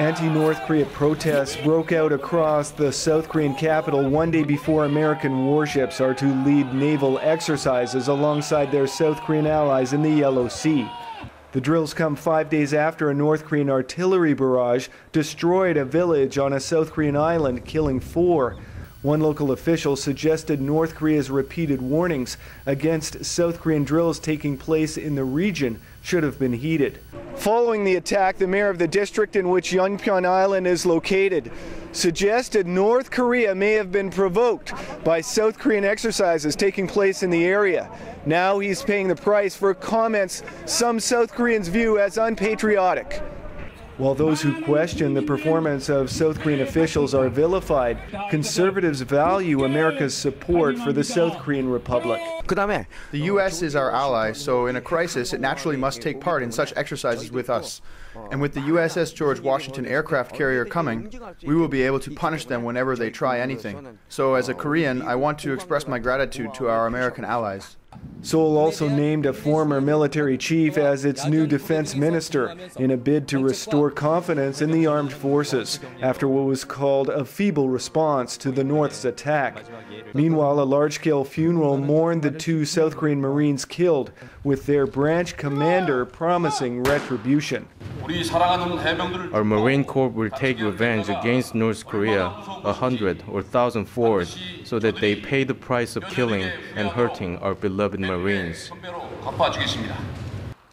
Anti North Korea protests broke out across the South Korean capital one day before American warships are to lead naval exercises alongside their South Korean allies in the Yellow Sea. The drills come five days after a North Korean artillery barrage destroyed a village on a South Korean island, killing four. One local official suggested North Korea's repeated warnings against South Korean drills taking place in the region should have been heeded. Following the attack, the mayor of the district in which Yeonpyeong Island is located suggested North Korea may have been provoked by South Korean exercises taking place in the area. Now he's paying the price for comments some South Koreans view as unpatriotic. While those who question the performance of South Korean officials are vilified, conservatives value America's support for the South Korean Republic. The U.S. is our ally, so in a crisis, it naturally must take part in such exercises with us. And with the USS George Washington aircraft carrier coming, we will be able to punish them whenever they try anything. So, as a Korean, I want to express my gratitude to our American allies. Seoul also named a former military chief as its new defense minister in a bid to restore confidence in the armed forces after what was called a feeble response to the North's attack. Meanwhile, a large scale funeral mourned the two South Korean Marines killed, with their branch commander promising retribution. Our Marine Corps will take revenge against North Korea a hundred or thousand fold so that they pay the price of killing and hurting our beloved Marines.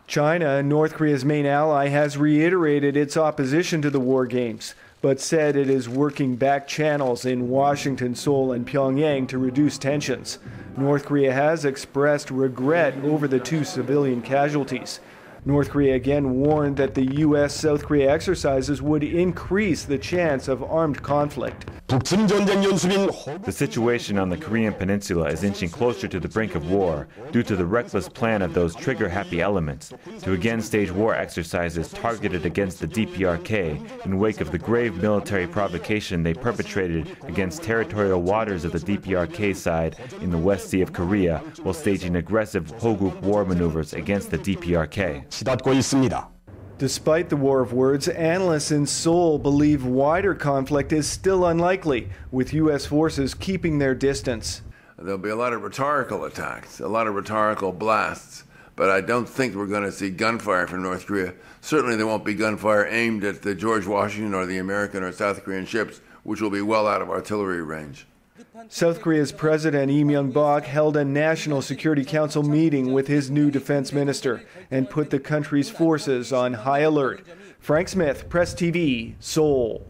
China, North Korea's main ally, has reiterated its opposition to the war games, but said it is working back channels in Washington, Seoul, and Pyongyang to reduce tensions. North Korea has expressed regret over the two civilian casualties. North Korea again warned that the U.S. South Korea exercises would increase the chance of armed conflict. The situation on the Korean Peninsula is inching closer to the brink of war due to the reckless plan of those trigger happy elements to again stage war exercises targeted against the DPRK in wake of the grave military provocation they perpetrated against territorial waters of the DPRK side in the West Sea of Korea while staging aggressive Hoguk war maneuvers against the DPRK. Despite the war of words, analysts in Seoul believe wider conflict is still unlikely, with U.S. forces keeping their distance. There'll be a lot of rhetorical attacks, a lot of rhetorical blasts, but I don't think we're going to see gunfire from North Korea. Certainly, there won't be gunfire aimed at the George Washington or the American or South Korean ships, which will be well out of artillery range. South Korea's President Lee Myung-bak held a National Security Council meeting with his new defense minister and put the country's forces on high alert. Frank Smith, Press TV, Seoul.